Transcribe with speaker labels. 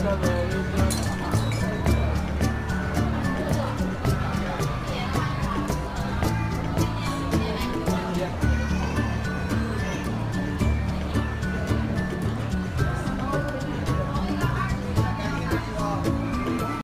Speaker 1: Gracias.